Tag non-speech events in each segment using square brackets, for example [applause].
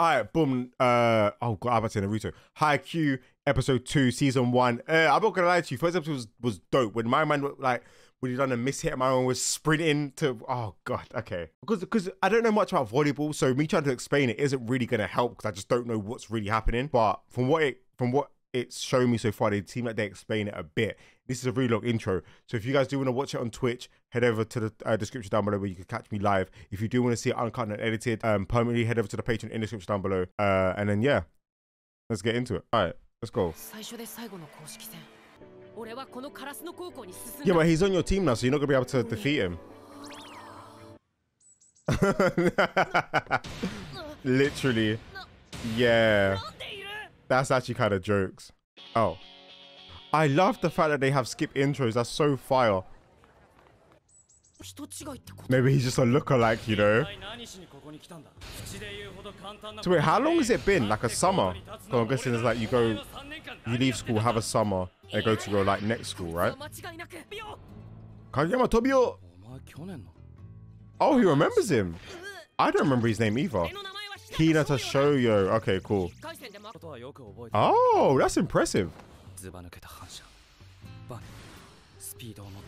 All right, boom. Uh, oh god, I'm about to say Naruto. Haikyuu episode two, season one. Uh, I'm not gonna lie to you. First episode was, was dope. When my man like when he done a miss hit, my man was sprinting to. Oh god, okay. Because because I don't know much about volleyball, so me trying to explain it isn't really gonna help because I just don't know what's really happening. But from what it from what it's shown me so far, they seem like they explain it a bit. This is a really long intro. So if you guys do want to watch it on Twitch, head over to the uh, description down below where you can catch me live. If you do want to see it uncut and edited, um, permanently head over to the Patreon in the description down below. Uh, and then yeah, let's get into it. All right, let's go. Yeah, but he's on your team now, so you're not gonna be able to defeat him. [laughs] Literally. Yeah. That's actually kind of jokes. Oh. I love the fact that they have skip intros. That's so fire. Maybe he's just a lookalike, you know? So wait, how long has it been? Like a summer? So I'm guessing it's like you go, you leave school, have a summer, and go to your like next school, right? Kageyama Tobio! Oh, he remembers him. I don't remember his name either. Hinata Shoyo. Okay, cool. Oh, that's impressive.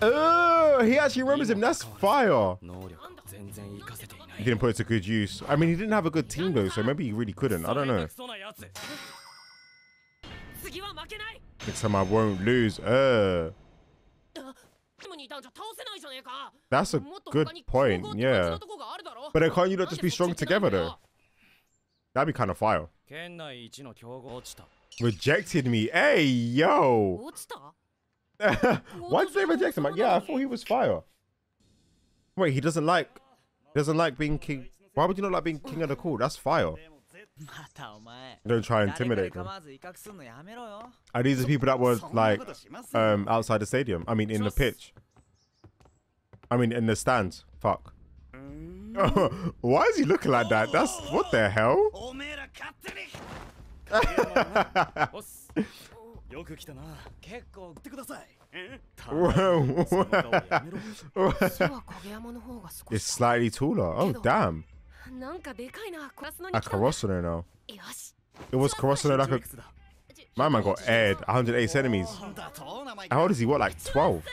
Oh, he actually remembers him. That's fire. He didn't put it to good use. I mean, he didn't have a good team though, so maybe he really couldn't. I don't know. Next time I won't lose. Uh. That's a good point, yeah. But then can't you not just be strong together though? That'd be kind of fire. Rejected me. Hey, yo. [laughs] Why did they reject him? Like, yeah, I thought he was fire. Wait, he doesn't like, doesn't like being king. Why would you not like being king of the court? That's fire. Don't try and intimidate them. Are these the people that were like um, outside the stadium? I mean, in the pitch. I mean, in the stands. Fuck. [laughs] Why is he looking like that? That's what the hell? [laughs] [laughs] [laughs] it's slightly taller. Oh, damn. A Karasuno now. It was Karasuno like a... My man got aired 108 centimeters. Oh, How old is he? What, like 12?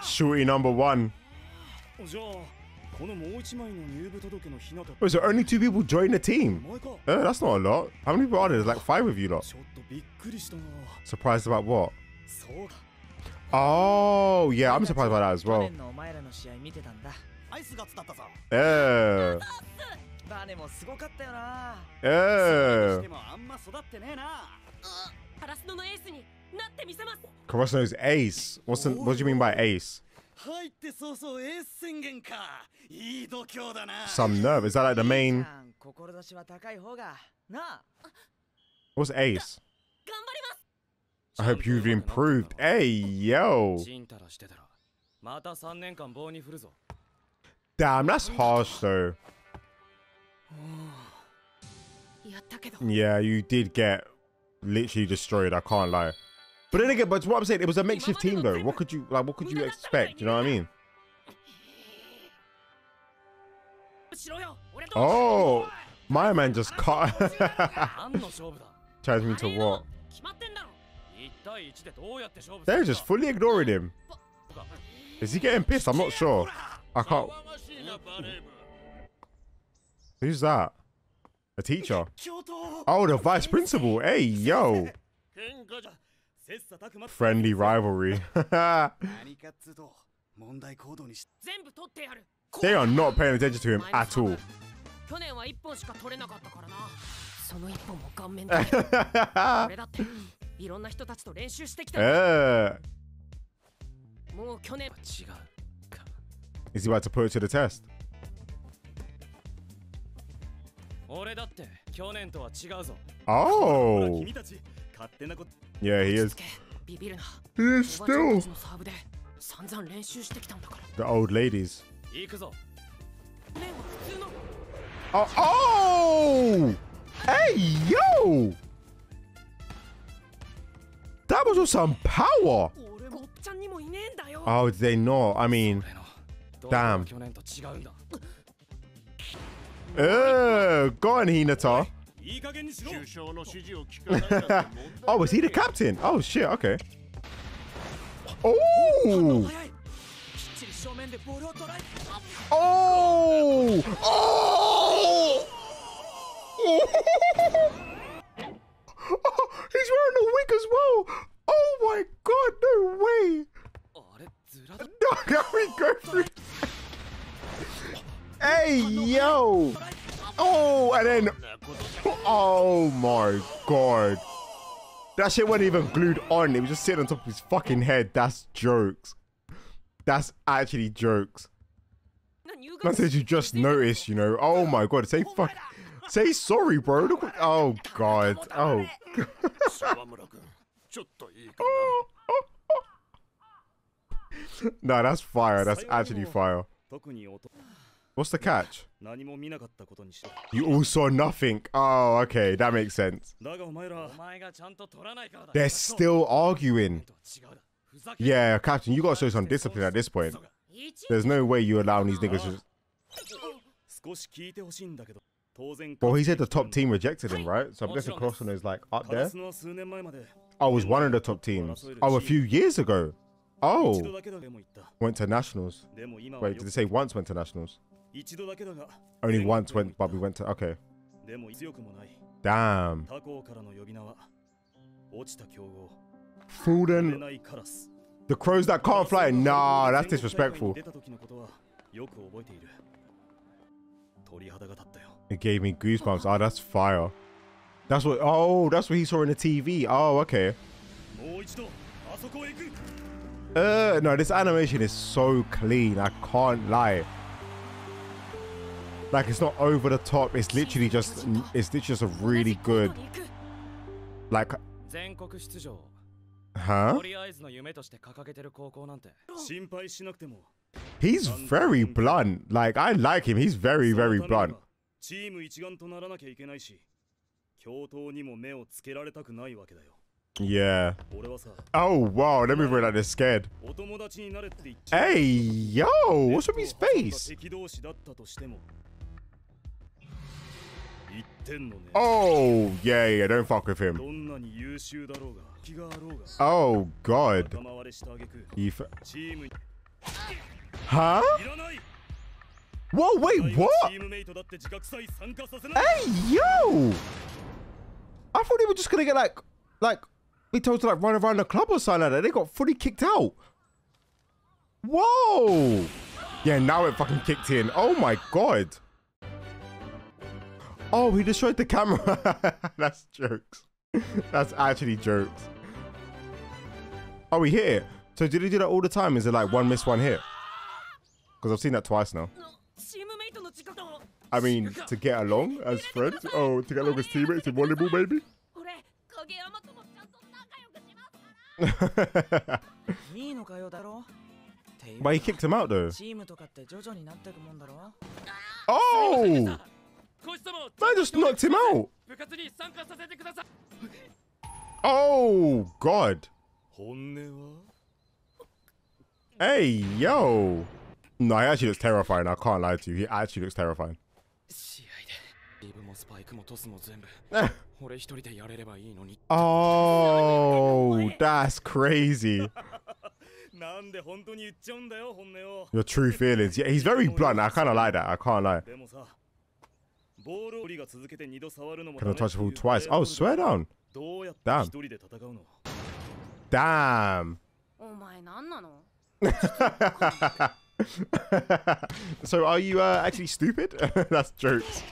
Shooty number one. Oh, Wait, so only two people join the team? Uh, that's not a lot. How many people are there? There's like five of you lot. Surprised about what? Oh, yeah, I'm surprised about that as well. Yeah. Yeah. Karasuno's ace. What's the, what do you mean by ace? Some nerve. Is that like the main? What's ace? I hope you've improved. Hey, yo. Damn, that's harsh though. Yeah, you did get literally destroyed. I can't lie. But then again, but what I'm saying, it was a makeshift team though. What could you like? What could you expect? You know what I mean? Oh, [laughs] my man just cut. [laughs] Turns me to what? They're just fully ignoring him. Is he getting pissed? I'm not sure. I can't. Who's that? A teacher? Oh, the vice principal. Hey, yo. [laughs] Friendly rivalry. [laughs] they are not paying attention to him at all. uh. [laughs] Is he about to put it to the test? [laughs] Oh. Yeah, he is. He is still. The old ladies. Oh, oh! Hey, yo! That was with some power. Oh, they not? I mean, damn. Uh, go on, Hinata. [laughs] oh, was he the captain? Oh, shit, okay. Oh! Oh! Oh! [laughs] He's wearing a wig as well! Oh my god, no way! No, [laughs] now we go through. hey, yo! Oh, and then Oh my god. That shit wasn't even glued on. It was just sitting on top of his fucking head. That's jokes. That's actually jokes. Man says you just noticed, you know. Oh my god. Say fuck. Say sorry, bro. Look what, oh god. Oh. oh, oh, oh. no, that's fire. That's actually fire. What's the catch? You all saw nothing. Oh, okay. That makes sense. They're still arguing. Yeah, Captain, you gotta show some discipline at this point. There's no way you're allowing these niggas to... Well, he said the top team rejected him, right? So I'm guessing Crossan is like up there. I was one of the top teams. Oh, a few years ago. Oh. Went to nationals. Wait, did they say once went to nationals? Only once went, but we went to. Okay. Damn. Fallen. The crows that can't fly. Nah, that's disrespectful. It gave me goosebumps. Oh, that's fire. That's what. Oh, that's what he saw in the TV. Oh, okay. Uh, no, this animation is so clean. I can't lie. Like it's not over the top. It's literally just. It's literally just a really good. Like, 全国出場 huh? とりあえずの夢として掲げてる高校なんて心配しなくても He's very blunt. Like I like him. He's very, very そのためには blunt. チーム一丸とならなきゃいけないし教頭にも目をつけられたくないわけだよ Yeah. 俺はさ Oh wow. Let me realize they're scared. お友達になれって言っちゃ Hey, yo, what's with his face? Oh, yeah, yeah, don't fuck with him. Oh, God. You huh? Whoa, wait, what? Hey, yo! I thought they were just gonna get like, like, be told to like run around the club or something like that. They got fully kicked out. Whoa! Yeah, now it fucking kicked in. Oh my god. Oh, he destroyed the camera. [laughs] That's jokes. That's actually jokes. Are oh, we here? So did he do that all the time? Is it like one miss, one hit? Because I've seen that twice now. I mean, to get along as friends? Oh, to get along as teammates in volleyball, maybe? [laughs] but he kicked him out, though. Oh! They just knocked him out. Oh, God. Hey, yo. No, he actually looks terrifying. I can't lie to you. He actually looks terrifying. [laughs] oh, that's crazy. Your true feelings. Yeah, he's very blunt. I kind of like that. I can't lie. Can I touch food twice? Oh, swear down. Damn. Damn. so are you uh, actually stupid? [laughs] That's jokes.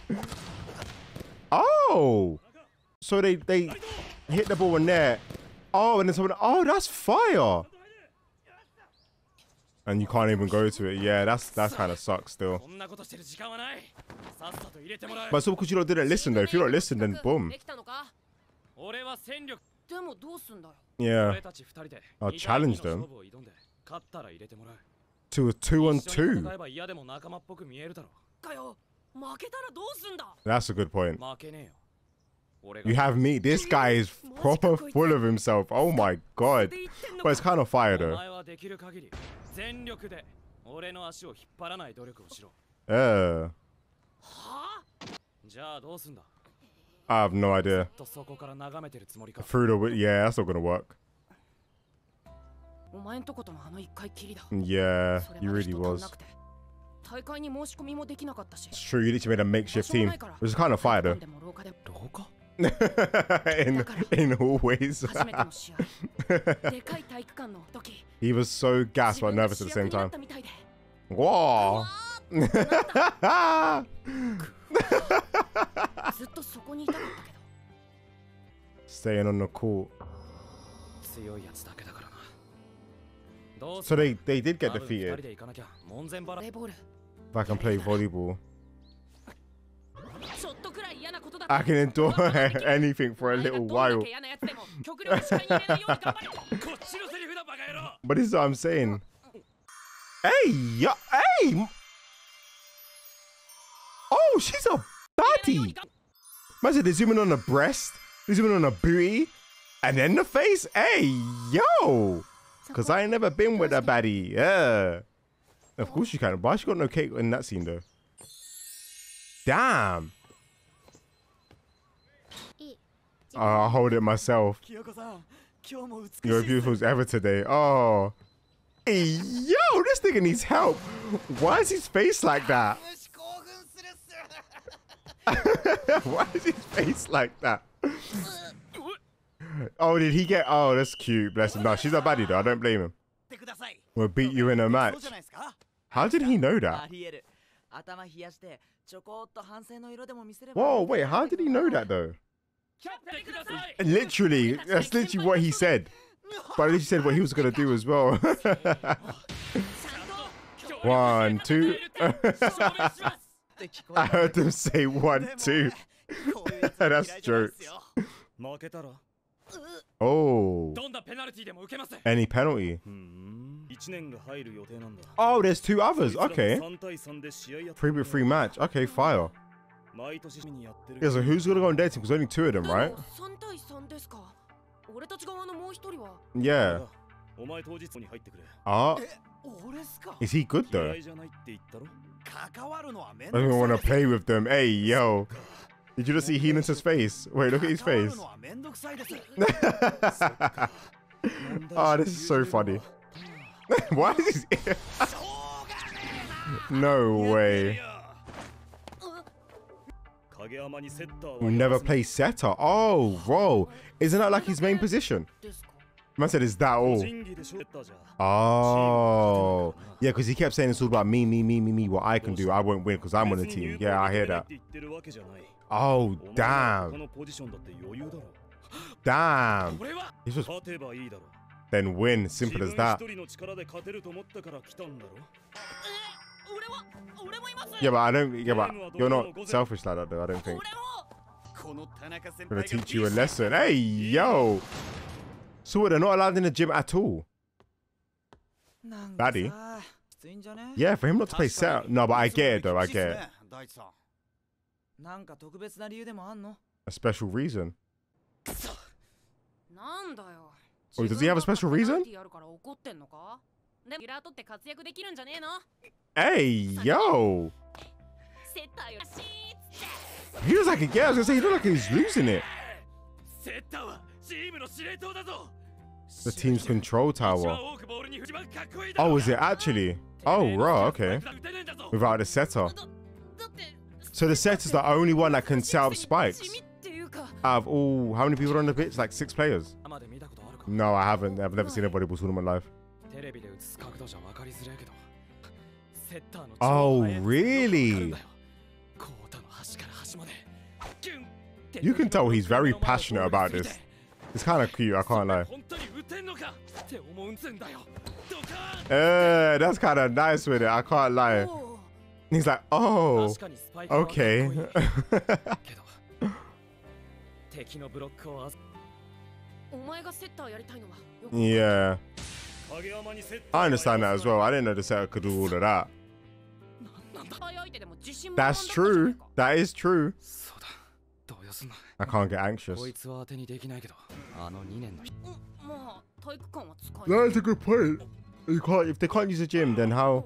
Oh. So they, they hit the ball in there. Oh, and then someone, oh, that's fire and you can't even go to it. Yeah, that's that kind of sucks still. But it's so because you lot didn't listen though. If you don't listen, then boom. Yeah. I'll challenge them. To a two on two. That's a good point. You have me. This guy is proper full of himself. Oh my god. But it's kind of fire though. Uh. I have no idea. Through the yeah, that's not gonna work. Yeah, you really was. It's true, you literally made a makeshift team, which is kind of fire though. [laughs] in, in all ways. [laughs] he was so gasp but nervous at the same time. Whoa! Staying on the court. So they, they did get defeated. If I can play volleyball. I can endure [laughs] [laughs] anything for a little while. [laughs] but this is what I'm saying. Hey, yo, hey! Oh, she's a baddie! Imagine they zooming on the breast, they zooming on the booty, and then the face. Hey, yo! Because I ain't never been with a baddie. Yeah. Of course she can. Why she got no cake in that scene, though? Damn. I'll hold it myself. You're beautiful as ever today. Oh. Hey, yo, this nigga needs help. Why is his face like that? [laughs] Why is his face like that? Oh, did he get? Oh, that's cute. Bless him. No, she's a baddie though. I don't blame him. We'll beat you in a match. How did he know that? Whoa, wait. How did he know that though? Literally, that's literally what he said. But he said what he was gonna do as well. [laughs] [laughs] one, two. [laughs] I heard them say one, two. that's jokes. Oh. Any penalty? Oh, there's two others. Okay. Free, free match. Okay, fire. Yeah, so who's gonna go on dating? Because only two of them, right? Yeah. Ah. Uh, is he good though? I don't want to play with them. Hey, yo. Did you just see Heenan's [laughs] face? Wait, look at his face. oh, [laughs] ah, this is so funny. [laughs] Why is he... no way. Will never play setter. Oh, bro. Isn't that like his main position? Man said, is that all? Oh. Yeah, because he kept saying it's all about me, me, me, me, me, what I can do. I won't win because I'm on the team. Yeah, I hear that. Oh, damn. Damn. He's just... Then win. Simple as that. Yeah, but I don't. Yeah, but you're not selfish like that, though. I don't think. I'm gonna teach you a lesson. Hey, yo. So what, they're not allowed in the gym at all. Daddy. Yeah, for him not to play set. No, but I get it though. I get it. A special reason. Oh, does he have a special reason? Hey, yo. He was like, yeah, I was gonna say, he looked like he's losing it. The team's control tower. Oh, is it actually? Oh, raw, okay. Without a setter. So the setter's the only one that can set up spikes. Out of all, how many people are on the pitch? Like six players? No, I haven't. I've never seen anybody volleyball tournament live. Oh really? You can tell he's very passionate about this. It's kind of cute, I can't lie. Uh, that's kind of nice with it, I can't lie. Oh. He's like, oh, okay. yeah. I understand that as well. I didn't know the hair could do all of that. That's true. That is true. I can't get anxious. That's a good point. You can't, if they can't use a gym, then how?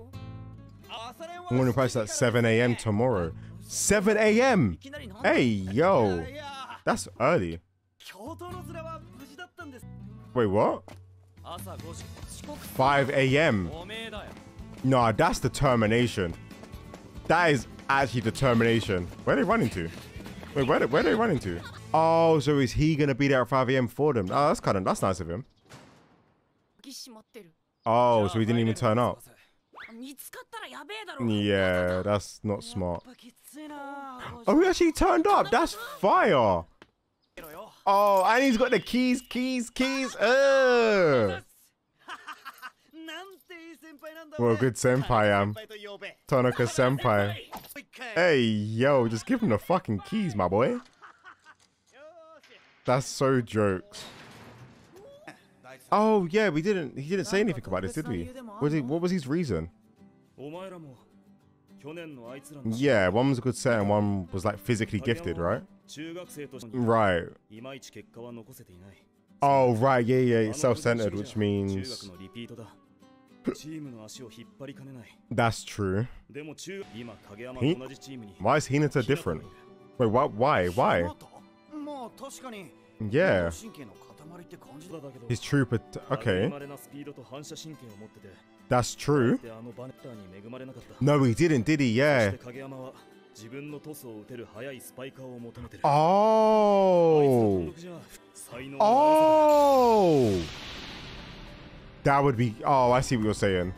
I'm going to price at 7 a.m. tomorrow. 7 a.m. Hey, yo. That's early. Wait, what? 5 a.m. Nah, that's determination. That is actually determination. Where are they running to? Wait, where, where are they running to? Oh, so is he going to be there at 5 a.m. for them? Oh, that's kind of, that's nice of him. Oh, so he didn't even turn up. Yeah, that's not smart. Oh, he actually turned up. That's fire. Oh, and he's got the keys, keys, keys. Oh. Well, good senpai am. Tanaka senpai. Hey, yo, just give him the fucking keys, my boy. That's so jokes. Oh yeah, we didn't. He didn't say anything about this, did we? What was, he, what was his reason? Yeah, one was a good set and one was like physically gifted, right? Right. Oh, right. Yeah, yeah. Self centered, which means. That's true. He, why is Hinata different? Wait, why? Why? Why? Yeah. His true but okay. That's true. No, he didn't, did he? Yeah. て影山は自分のトスを打てる速いスパイカーを求めてる Oh. あいつの単独じゃ才能のなさ Oh. That would be. Oh, I see what you're saying.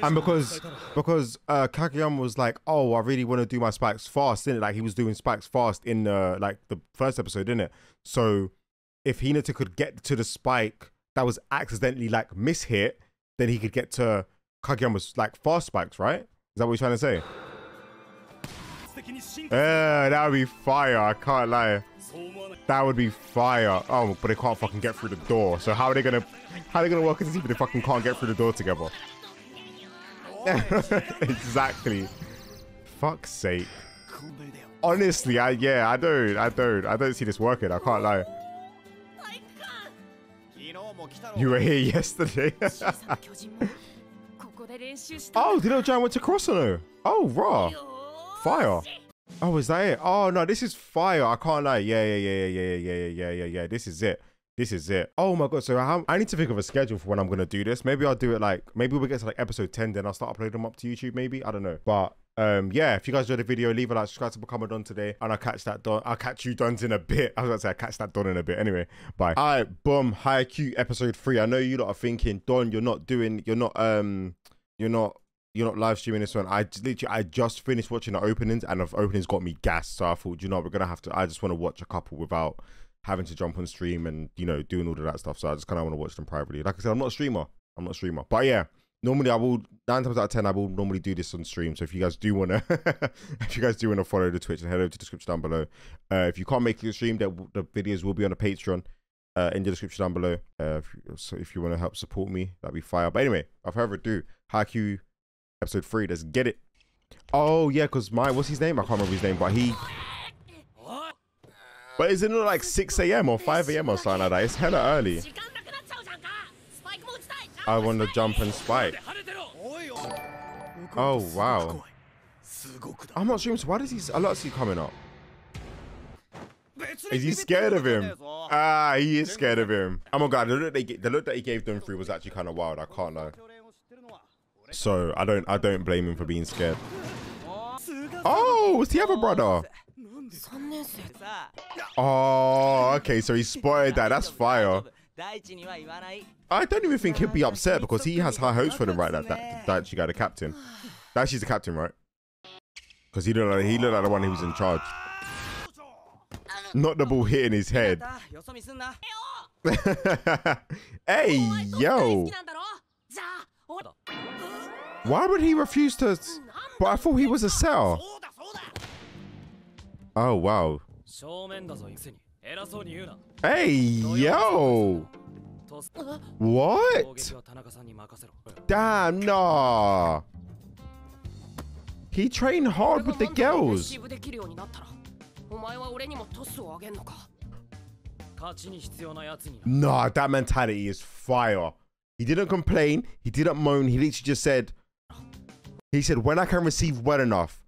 And because because uh Kageyama was like, oh, I really want to do my spikes fast, didn't it? Like he was doing spikes fast in uh like the first episode, didn't it? So if Hinata could get to the spike that was accidentally like mishit, then he could get to Kageyama's like fast spikes, right? Is that what you're trying to say? Uh, that would be fire. I can't lie. That would be fire. Oh, but they can't fucking get through the door. So how are they gonna, how are they gonna work as a team if they fucking can't get through the door together? [laughs] exactly. Fuck's sake. Honestly, I yeah, I don't, I don't, I don't see this working. I can't lie. You were here [laughs] yesterday. [laughs] oh, did Ojan went to Karasuno? Oh, raw. Fire. Oh, is that it? Oh no, this is fire. I can't lie. Yeah, yeah, yeah, yeah, yeah, yeah, yeah, yeah, yeah. This is it. This is it. Oh my god. So I, I need to think of a schedule for when I'm gonna do this. Maybe I'll do it like maybe we'll get to like episode 10, then I'll start uploading them up to YouTube. Maybe I don't know. But um, yeah. If you guys enjoyed the video, leave a like, subscribe to become a don today, and I'll catch that don. I'll catch you dons in a bit. [laughs] I was gonna say I'll catch that don in a bit. Anyway, bye. All right, boom. Haikyuu episode three. I know you lot are thinking, Don, you're not doing, you're not um, you're not you're not live streaming this one. I literally I just finished watching the openings and the openings got me gassed. So I thought, you know, we're gonna have to. I just want to watch a couple without having to jump on stream and you know doing all of that stuff. So I just kind of want to watch them privately. Like I said, I'm not a streamer. I'm not a streamer. But yeah, normally I will nine times out of ten I will normally do this on stream. So if you guys do wanna, [laughs] if you guys do wanna follow the Twitch, then head over to the description down below. Uh, if you can't make the stream, the, the videos will be on the Patreon. Uh, in the description down below. Uh, if so if you want to help support me, that'd be fire. But anyway, without further ado, Haikyuu Episode three. Let's get it. Oh yeah, cause my what's his name? I can't remember his name, but he. But isn't it like 6 a.m. or 5 a.m. or something like that? It's hella early. I want to jump and spike. Oh wow. I'm not sure. Why does he? I don't see coming up. Is he scared of him? Ah, he is scared of him. Oh my god, the look, they, the look that he gave them three was actually kind of wild. I can't lie. So I don't I don't blame him for being scared. Oh, it's the other brother. Oh, okay. So he spotted that. That's fire. I don't even think he'd be upset because he has high hopes for them, right? That that, that she got a captain. That she's the captain, right? Because he looked like he looked like the one who was in charge. Not the ball hitting his head. [laughs] hey, yo. Why would he refuse to... But I thought he was a cell. Oh, wow. Hey, yo! What? Damn, nah. He trained hard with the girls. Nah, that mentality is fire. He didn't complain. He didn't moan. He literally just said, he said, when I can receive well enough,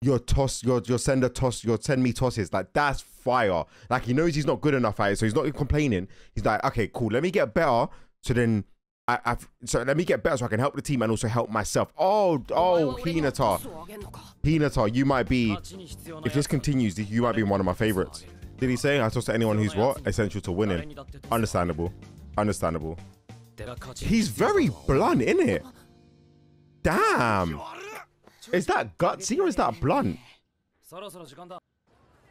your toss, your your send a toss, your send me tosses. Like that's fire. Like he knows he's not good enough at it, so he's not complaining. He's like, okay, cool. Let me get better. So then. I, I've, so let me get better so I can help the team and also help myself. Oh, oh, Hinata. Hinata, you might be, if this continues, you might be one of my favorites. Did he say I toss to anyone who's what? Essential to winning. Understandable. Understandable. He's very blunt, isn't it? Damn. Is that gutsy or is that blunt?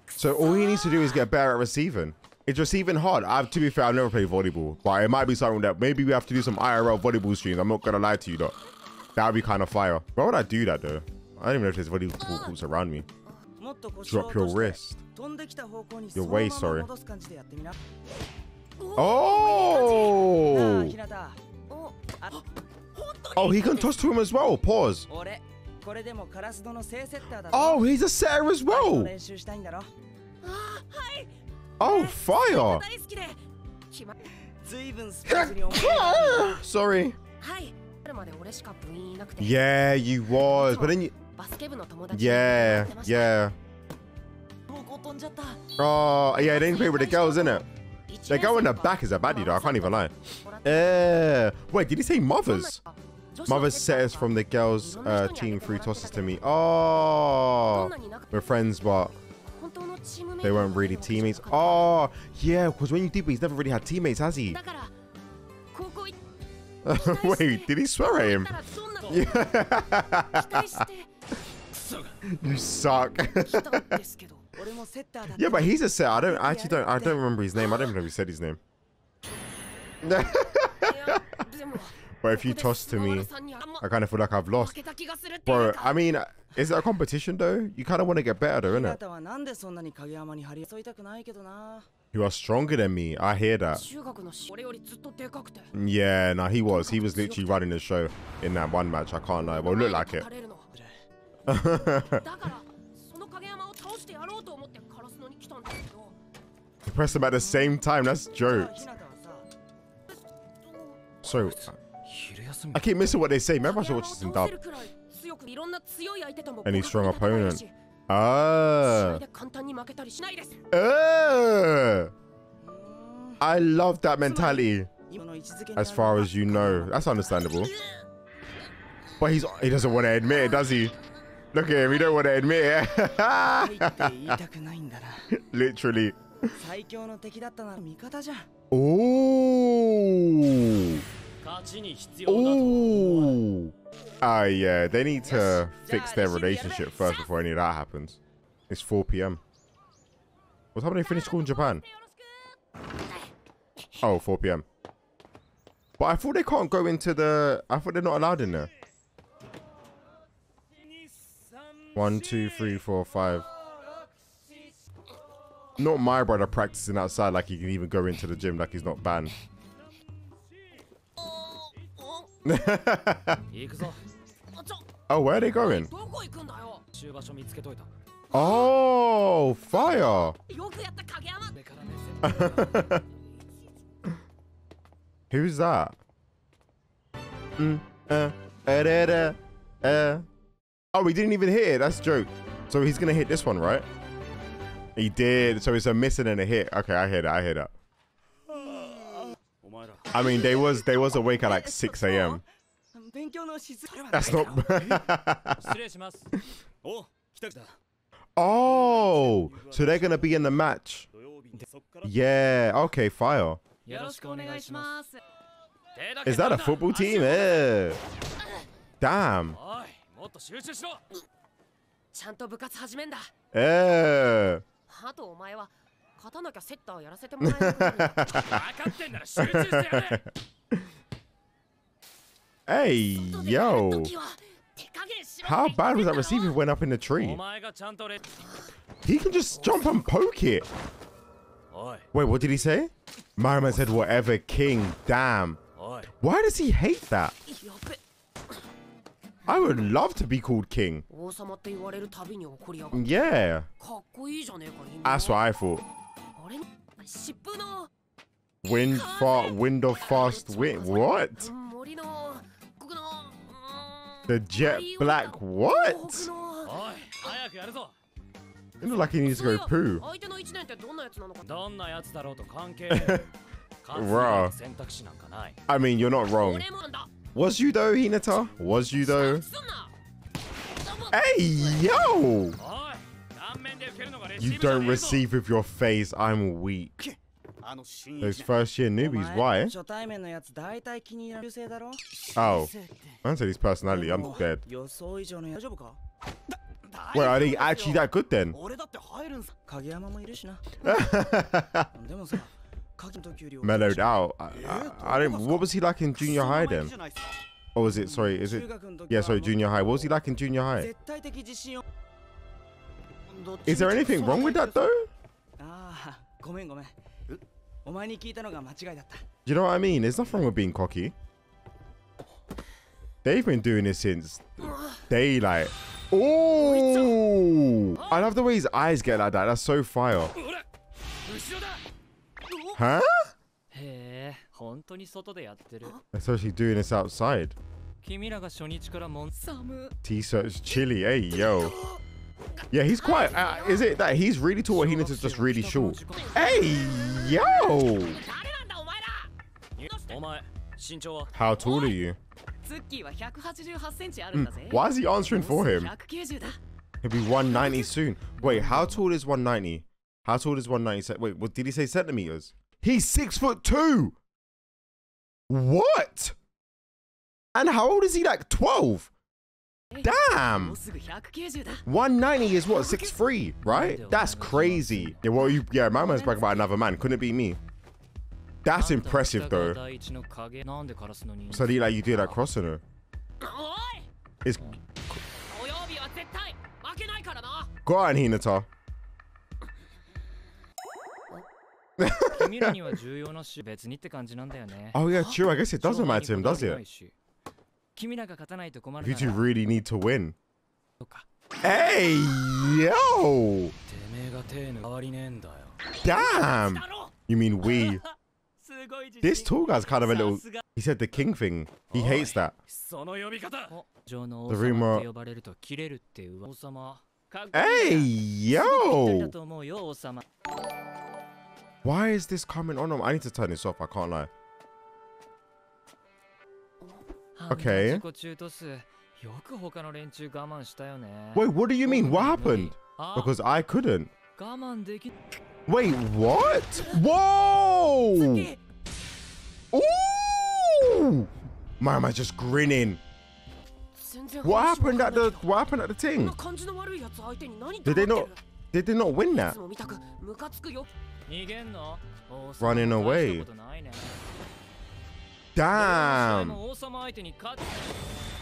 So all he needs to do is get better at receiving. It's receiving hard. I've to be fair, I've never played volleyball, but it might be something that maybe we have to do some IRL volleyball streams. I'm not gonna lie to you, though. That would be kind of fire. Why would I do that though? I don't even know if there's volleyball courts around me. Drop your wrist. Your waist, sorry. Oh! Oh, he can toss to him as well. Pause. Oh, he's a setter as well. Oh, fire. [laughs] Sorry. Yeah, you was. But then you... Yeah, yeah. Oh, yeah, it ain't play with the girls, it they go in the back as a baddie though, I can't even lie. Uh, wait, did he say mothers? Mothers set us from the girls' uh, team through tosses to me. Oh, we're friends, but they weren't really teammates. Oh, yeah, because when you deep, he's never really had teammates, has he? [laughs] Wait, did he swear at him? [laughs] you suck. [laughs] yeah, but he's a set. I don't I actually don't I don't remember his name. I don't even know who said his name. [laughs] but if you toss to me, I kind of feel like I've lost. Bro, I mean, is it a competition though? You kind of want to get better though, innit? You are stronger than me. I hear that. Yeah, nah, he was. He was literally running the show in that one match. I can't lie. Well, look like it. [laughs] Press them at the same time. That's jokes. So, I keep missing what they say. Maybe I should watch this in dub. Any strong opponent. Ah. Uh. I love that mentality. As far as you know. That's understandable. But he's he doesn't want to admit it, does he? Look at him, he don't want to admit it. [laughs] Literally. 最強の敵だったなら味方じゃん Oh. 勝ちに必要だと Oh. Ah, yeah. They need to fix their relationship first before any of that happens. It's 4 p.m. What time do they finish school in Japan? よろしく Oh, 4 p.m. But I thought they can't go into the. I thought they're not allowed in there. One, two, three, four, five. not my brother practicing outside like he can even go into the gym like he's not banned. [laughs] oh, where are they going? Oh, fire! [laughs] Who's that? Mm, uh, uh, uh. Oh, we didn't even hit. That's joke. So he's gonna hit this one, right? He did. So it's a missing and a hit. Okay, I hit that. I hit that. I mean, they was they was awake at like 6 a.m. That's not. [laughs] oh, so they're gonna be in the match. Yeah. Okay. Fire. Is that a football team? Yeah. Damn. Yeah. いもっと集中しろちゃんと部活始めんだ Eh. あとお前は勝たなきゃセッターやらせてもらえなくなるよ分かってんなら集中してやれ [laughs] Hey, 外でやる yo. 時は手加減しろ How って言 bad って was んだ that ろ receiver went up in the お tree? 前がちゃんとレ He can just jump and poke it. おい Wait, what did he say? Merriman said, whatever, king. Damn. おい Why does he hate that? やべ I would love to be called king. 王様って言われるたびに怒りやがって Yeah. かっこいいじゃねえか人 That's what I thought. 俺に疾風の Wind, fart, wind of fast wind. What? 森のここのう The jet black. ーん What? 東北のおい 早くやるぞ It looks like he needs to go そうい poo. や相手の一年ってどんなやつなのかどんなやつだろうと関係ねえ勝つ Bruh 選択肢なんかない [laughs] I mean, you're not wrong. 俺もなんだ Was you though, Hinata? Was you though? Hey, yo! You don't receive with your face. I'm weak. Those first year newbies, why? Oh. I said his personality. I'm dead. Wait, are they actually that good then? [laughs] Mellowed out. I, I, I don't. What was he like in junior high then? Oh, is it? Sorry, is it? Yeah, sorry, junior high. What was he like in junior high? Is there anything wrong with that though? You know what I mean? There's nothing wrong with being cocky. They've been doing this since daylight. Oh! I love the way his eyes get like that. That's so fire. Huh? へえ本当に外でやってる Especially doing this outside. 君らが初日からもん寒 T-shirt's chilly. Hey, yo. Yeah, he's quite. Uh, is it that he's really tall or he is just really short? Hey, yo! 誰なんだお前らお前身長は How tall are you? ツッキーは188センチあるんだぜ Why is he answering for him? 190だ He'll be 190 soon. Wait, how tall is 190? How tall is 190? ce- Wait, what did he say centimeters? He's six foot two. What? And how old is he? Like 12? Damn. 190 is what, 6'3, right? That's crazy. Yeah, well, you, yeah, my man's bragging about another man. Couldn't it be me? That's impressive, though. So, do you, like, you do that crossing her? It's... Go on, Hinata. [laughs] [laughs] 君らには重要なし別にって感じなんだよね Oh yeah, true. I guess it doesn't matter to him, does it? 君らが勝たないと困る You な two ら really need to win. とか Hey, yo! てめえが手抜変わりねえんだよ Damn. だろ You mean we? [laughs] すごい自信 This tall guy's kind of a little. さすが He said the king thing. He hates that. その呼び方お城の The 王 rumor- 様って呼ばれると切れるっていう王様かっこいい Hey, なすごくぴったりだ yo! Why is this coming on? I need to turn this off. I can't lie. Okay. Wait, what do you mean? What happened? Because I couldn't. Wait, what? Whoa! Ooh! My am I just grinning? What happened at the what happened at the thing? Did they not they did not win that. Running away. Damn.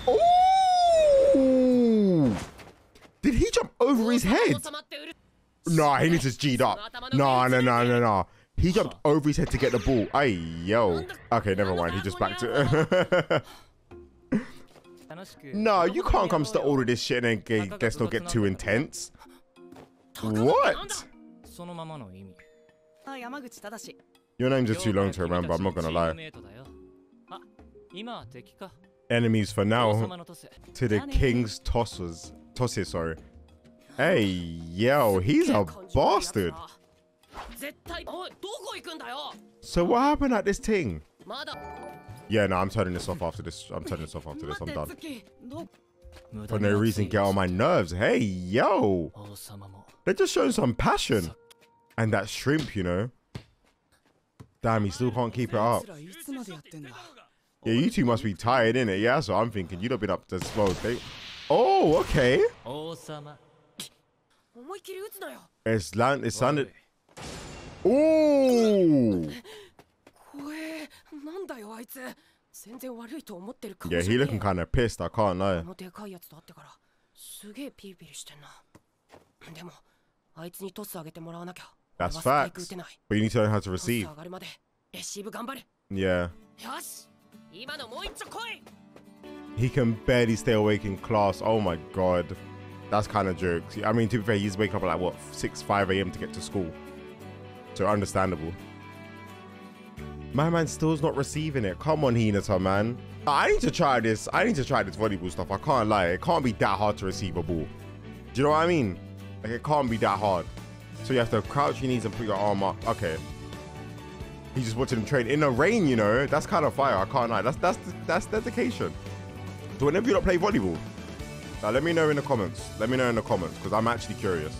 Oh! Did he jump over his head? Nah, he needs his G'd up. Nah, no, no, no, no. He jumped over his head to get the ball. Hey, yo. Okay, never mind. He just backed it. [laughs] no, you can't come to all of this shit and then guess not get too intense. What? Your names are too long to remember, I'm not gonna lie. Enemies for now. To the king's tossers. Tosses, sorry. Hey, yo, he's a bastard. So what happened at this thing? Yeah, no, I'm turning this off after this. I'm turning this off after this. I'm done. [laughs] for no reason get on my nerves. Hey, yo. They're just showing some passion. And that shrimp, you know. Damn, he still can't keep it up. Yeah, you two must be tired, innit? Yeah, so I'm thinking. you've not been up this slow. They... Oh, okay. It's land. It sounded... Oh! 怖えなんだよあいつ全然悪いと思ってるか Yeah, he looking kind of pissed. I can't こ lie. のでかいやつと会ってからすげえピリピリしてんなでもあいつにトス上げてもらわなきゃ That's 俺はスパイク facts. 打てない But you need to learn how to トス receive. 上がるまでレシーブ頑張れ Yeah. よし今のもう一丁来い He can barely stay awake in class. Oh my god. That's kind of jokes. I mean, to be fair, he's waking up at like what 6, 5 a.m. to get to school. So understandable. My man still's not receiving it. Come on, Hinata, man. I need to try this. I need to try this volleyball stuff. I can't lie. It can't be that hard to receive a ball. Do you know what I mean? Like it can't be that hard. So you have to crouch your knees and put your arm up. Okay. He's just watching him train in the rain, you know. That's kind of fire. I can't lie. That's that's that's dedication. So whenever you not play volleyball, now let me know in the comments. Let me know in the comments because I'm actually curious.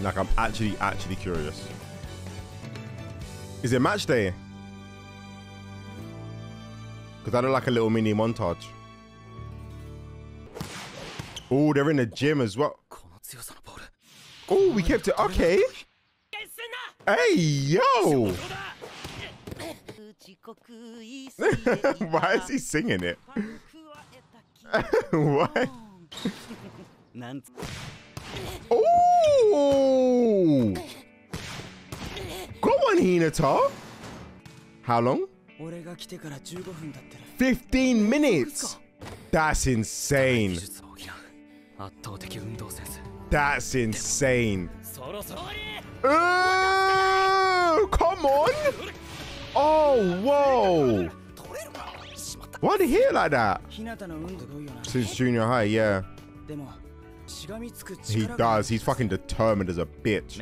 Like I'm actually actually curious. Is it match day? Because I don't like a little mini montage. Oh, they're in the gym as well. Oh, we kept it. Okay. Hey, yo. [laughs] Why is he singing it? [laughs] what? [laughs] oh! Go on, Hinata. How long? 15 minutes. That's insane. That's insane. Oh, come on. Oh, whoa. Why did he hit like that? Since junior high, yeah. He does. He's fucking determined as a bitch.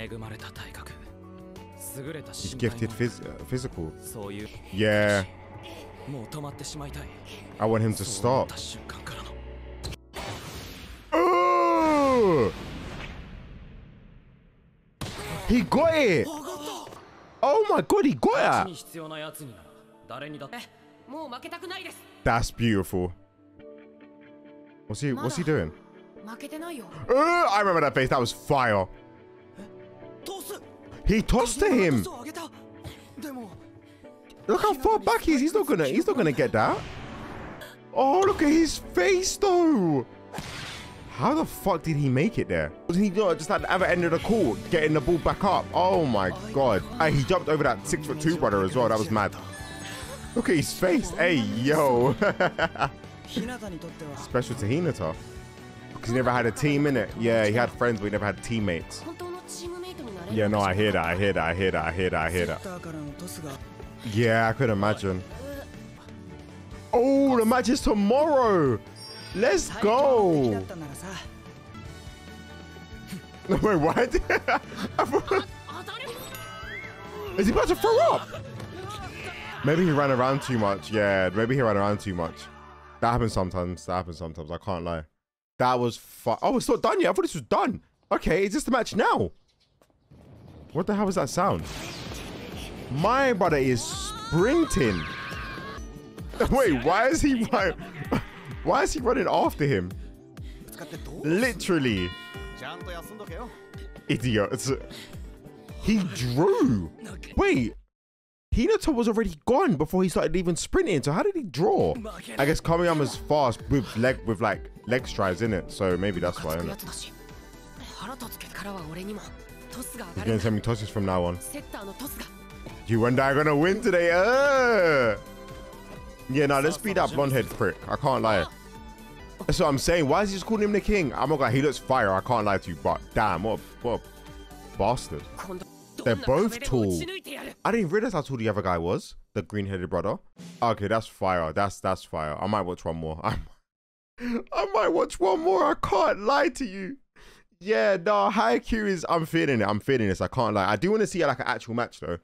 He's gifted phys uh, physical. Yeah. I want him to stop. He got it! Oh my god, he got it! That's beautiful. What's he what's he doing? Uh, I remember that face, that was fire. Eh? He tossed to him. Look how far back he is. He's not gonna. He's not gonna get that. Oh, look at his face though. How the fuck did he make it there? Was he not just at the other end of the court, getting the ball back up? Oh my god. Hey, he jumped over that six foot two brother as well. That was mad. Look at his face. Hey, yo. [laughs] Special to Hinata. Because he never had a team in it. Yeah, he had friends, but he never had teammates. Yeah, no, I hear that. I hear that. I hear that. I hear that. I hear that. Yeah, I could imagine. Oh, the match is tomorrow. Let's go. [laughs] Wait, what? [laughs] is he about to throw up? Maybe he ran around too much. Yeah, maybe he ran around too much. That happens sometimes. That happens sometimes. I can't lie. That was fun. Oh, it's not done yet. I thought this was done. Okay, is this the match now? What the hell is that sound? My brother is sprinting. [laughs] Wait, why is he [laughs] why, why is he running after him? Literally. Idiots. He drew. Wait. Hinata was already gone before he started even sprinting. So how did he draw? I guess Kageyama's fast with leg with like leg strides in it. So maybe that's why. You're gonna send me tosses from now on. You and I are gonna win today. Uh. Yeah, now nah, let's beat that blonde head prick. I can't lie. That's what I'm saying. Why is he just calling him the king? I'm not gonna. He looks fire. I can't lie to you, but damn, what a, what a bastard. They're both tall. I didn't realize how tall the other guy was. The green-headed brother. Okay, that's fire. That's that's fire. I might watch one more. I'm, [laughs] I might watch one more. I can't lie to you. Yeah, no, Haikyuu is. I'm feeling it. I'm feeling this. I can't lie. I do want to see like an actual match though.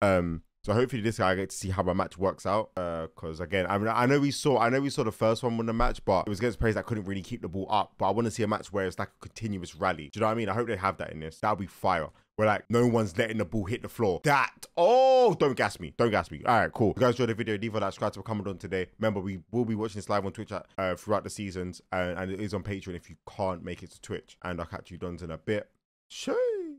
Um, so hopefully this guy I get to see how my match works out. Uh, because again, I mean, I know we saw, I know we saw the first one win the match, but it was against players that couldn't really keep the ball up. But I want to see a match where it's like a continuous rally. Do you know what I mean? I hope they have that in this. That'll be fire. Where like no one's letting the ball hit the floor. That oh, don't gas me, don't gas me. All right, cool. If you guys enjoyed the video, leave a like, subscribe to comment on today. Remember, we will be watching this live on Twitch uh, throughout the seasons, and, and it is on Patreon if you can't make it to Twitch. And I'll catch you dons in a bit. Sure.